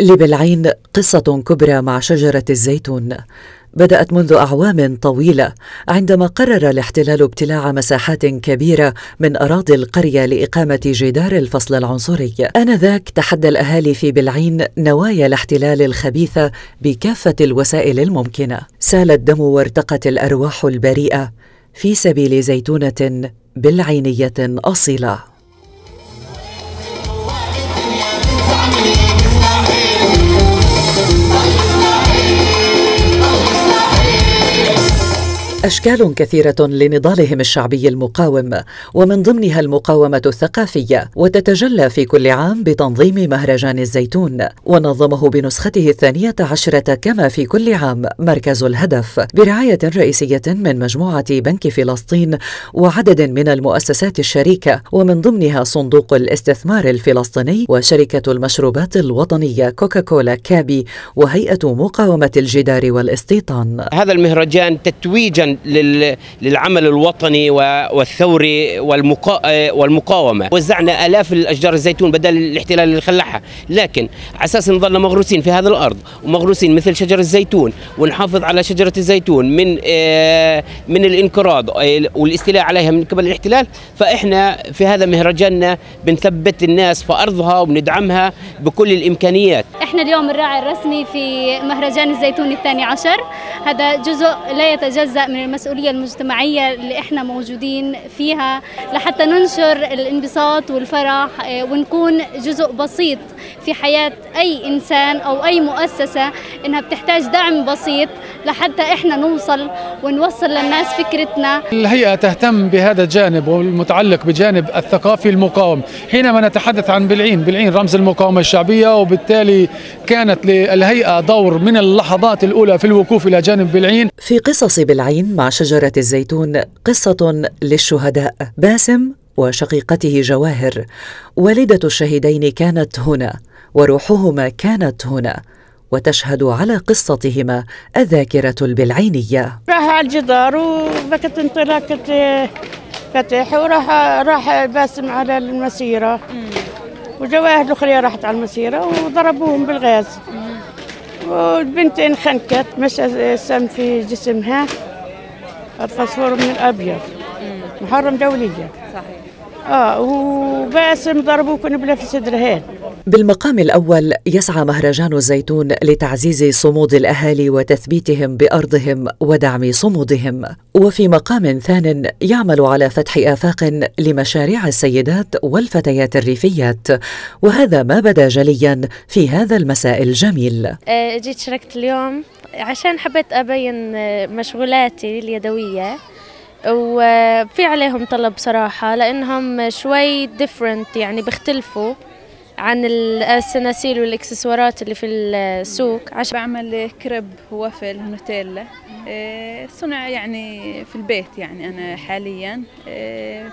لبلعين قصة كبرى مع شجرة الزيتون بدأت منذ أعوام طويلة عندما قرر الاحتلال ابتلاع مساحات كبيرة من أراضي القرية لإقامة جدار الفصل العنصري. آنذاك تحدى الأهالي في بلعين نوايا الاحتلال الخبيثة بكافة الوسائل الممكنة. سال الدم وارتقت الأرواح البريئة في سبيل زيتونة بلعينية أصيلة. أشكال كثيرة لنضالهم الشعبي المقاوم ومن ضمنها المقاومة الثقافية وتتجلى في كل عام بتنظيم مهرجان الزيتون ونظمه بنسخته الثانية عشرة كما في كل عام مركز الهدف برعاية رئيسية من مجموعة بنك فلسطين وعدد من المؤسسات الشريكة ومن ضمنها صندوق الاستثمار الفلسطيني وشركة المشروبات الوطنية كوكاكولا كابي وهيئة مقاومة الجدار والاستيطان. هذا المهرجان تتويجا للعمل الوطني والثوري والمقاومة. وزعنا آلاف الأشجار الزيتون بدل الاحتلال اللي خلعها. لكن على أساس نظلنا مغروسين في هذا الأرض ومغروسين مثل شجر الزيتون ونحافظ على شجرة الزيتون من آه، من الانقراض آه، والاستيلاء عليها من قبل الاحتلال فإحنا في هذا مهرجاننا بنثبت الناس في أرضها وبندعمها بكل الإمكانيات. إحنا اليوم الراعي الرسمي في مهرجان الزيتون الثاني عشر. هذا جزء لا يتجزأ من المسؤولية المجتمعية اللي إحنا موجودين فيها لحتى ننشر الانبساط والفرح آه، ونكون جزء بسيط في حياة أي إنسان أو أي مؤسسة إنها بتحتاج دعم بسيط. لحتى إحنا نوصل ونوصل للناس فكرتنا. الهيئة تهتم بهذا الجانب والمتعلق بجانب الثقافي المقاوم. حينما نتحدث عن بلعين بلعين رمز المقاومة الشعبية وبالتالي كانت للهيئة دور من اللحظات الأولى في الوقوف إلى جانب بلعين في قصص بلعين مع شجرة الزيتون قصة للشهداء باسم وشقيقته جواهر. والدة الشهيدين كانت هنا وروحهما كانت هنا. وتشهد على قصتهما الذاكرة البلعينية راح على الجدار وبكت انطلاقة فتح وراح راح باسم على المسيرة. وجواهر الأخرى راحت على المسيرة وضربوهم بالغاز. والبنت انخنكت مشى السم في جسمها الفسفور من الأبيض. محرم دوليا صحيح. آه وباسم ضربوه كنبله في صدرهن بالمقام الأول يسعى مهرجان الزيتون لتعزيز صمود الأهالي وتثبيتهم بأرضهم ودعم صمودهم. وفي مقام ثان يعمل على فتح آفاق لمشاريع السيدات والفتيات الريفيات. وهذا ما بدا جليا في هذا المساء الجميل. آه، جيت شاركت اليوم عشان حبيت أبين مشغولاتي اليدوية. وفي عليهم طلب صراحة لأنهم شوي different يعني بيختلفوا. عن السناسيل والإكسسوارات اللي في السوق. عشان بعمل crepe waffle Nutella إيه، صنع يعني في البيت يعني أنا حاليا. إيه،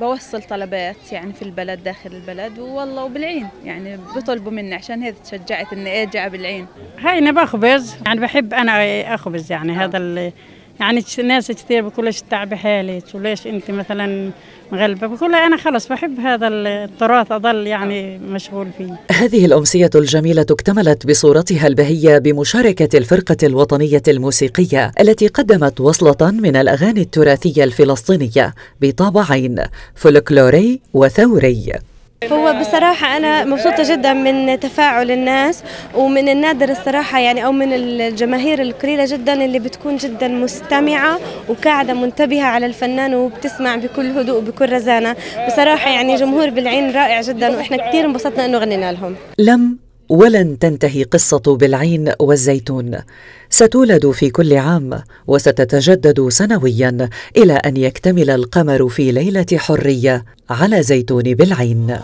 بوصل طلبات يعني في البلد داخل البلد والله وبالعين يعني بيطلبوا مني عشان هيك تشجعت إني ارجع بالعين هاي أنا بخبز يعني بحب أنا أخبز يعني هذا اللي يعني ناس كثير بقول ليش تعبي حالك؟ وليش أنت مثلا مغلبة؟ بقول أنا خلص بحب هذا التراث أضل يعني مشغول فيه. هذه الأمسية الجميلة اكتملت بصورتها البهية بمشاركة الفرقة الوطنية الموسيقية التي قدمت وصلة من الأغاني التراثية الفلسطينية بطابعين فولكلوري وثوري. هو بصراحة أنا مبسوطة جدا من تفاعل الناس ومن النادر الصراحة يعني أو من الجماهير القليلة جدا اللي بتكون جدا مستمعة وقاعدة منتبهة على الفنان وبتسمع بكل هدوء وبكل رزانة. بصراحة يعني جمهور بالعين رائع جدا وإحنا كثير انبسطنا إنه غنينا لهم. لم ولن تنتهي قصة بالعين والزيتون. ستولد في كل عام وستتجدد سنويا إلى أن يكتمل القمر في ليلة حرية على زيتون بالعين.